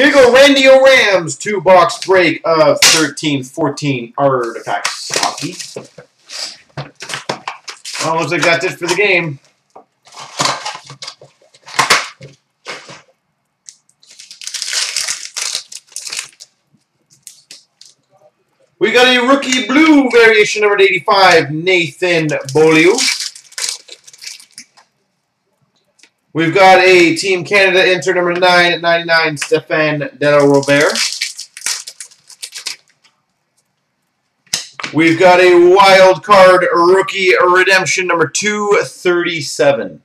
Here go, Randy O'Rams, two box break of 13 14 artifacts hockey. Well, looks like that's it for the game. We got a rookie blue variation number 85, Nathan Beaulieu. We've got a Team Canada insert number 9 at 99, Stefan Della Rovere. We've got a wild card rookie redemption number 237.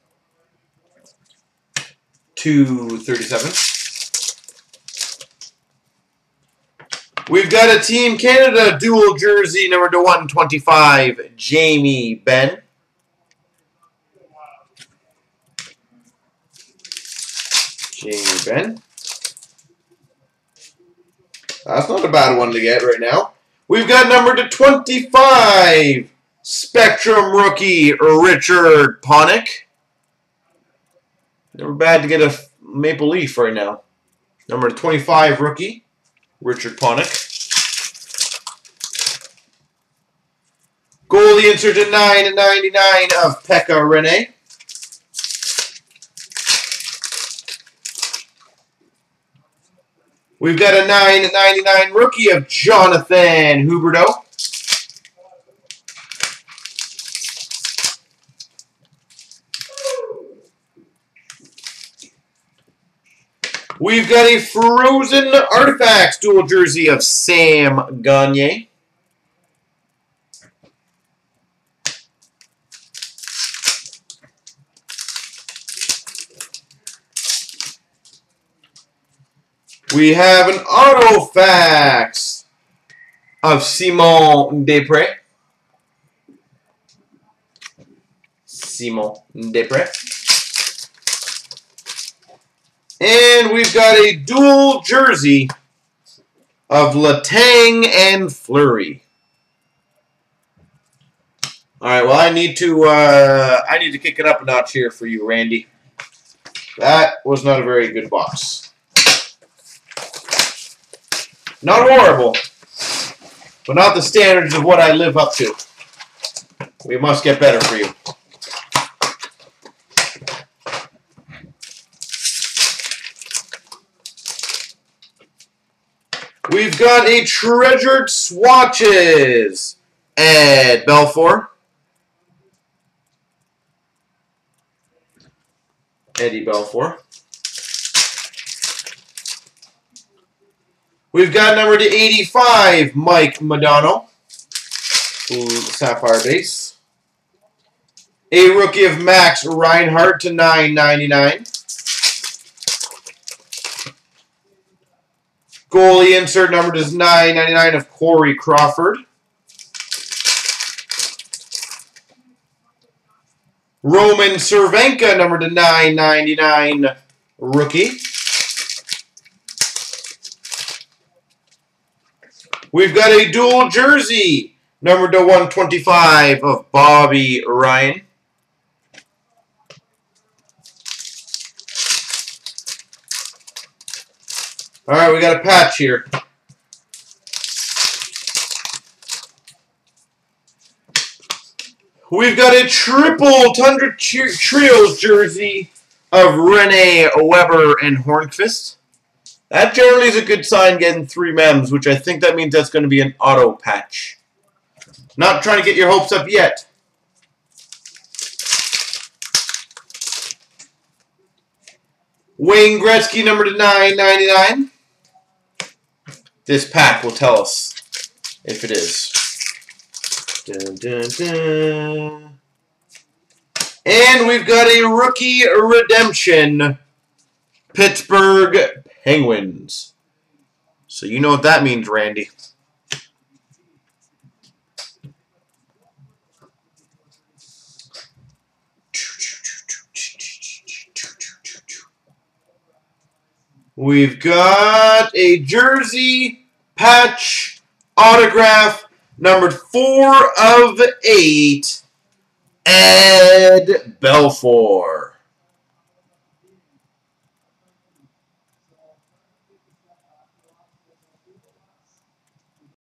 237. We've got a Team Canada dual jersey number to 125, Jamie Benn. Jamie Benn. That's not a bad one to get right now. We've got number to 25, Spectrum rookie, Richard Panik. Never bad to get a Maple Leaf right now. Number 25 rookie, Richard Panik. Goalie inserted 9 and 99 of Pekka Rinne. We've got a 9 99 rookie of Jonathan Huberdeau. We've got a Frozen Artifacts dual jersey of Sam Gagner. We have an Autofacts of Simon Despres. Simon Despres. And we've got a dual jersey of Letang and Fleury. All right, well, I need to uh, I need to kick it up a notch here for you, Randy. That was not a very good box. Not horrible, but not the standards of what I live up to. We must get better for you. We've got a Treasured Swatches. Ed Belfour. Eddie Belfour. We've got number to 85, Mike Modano. Sapphire base. A rookie of Max Reinhart to 9.99. Goalie insert number is 9.99 of Corey Crawford. Roman Cervenka, number to 9.99 rookie. We've got a dual jersey, number to 125 of Bobby Ryan. All right, we got a patch here. We've got a triple Tundra Trios jersey of Rinne Weber and Hornqvist. That generally is a good sign getting three mems, which I think that means that's going to be an auto patch. Not trying to get your hopes up yet. Wayne Gretzky, number to 999. This pack will tell us if it is. Dun, dun, dun. And we've got a rookie redemption. Pittsburgh Penguins. So you know what that means, Randy. We've got a jersey, patch, autograph, numbered 4 of 8, Ed Belfour.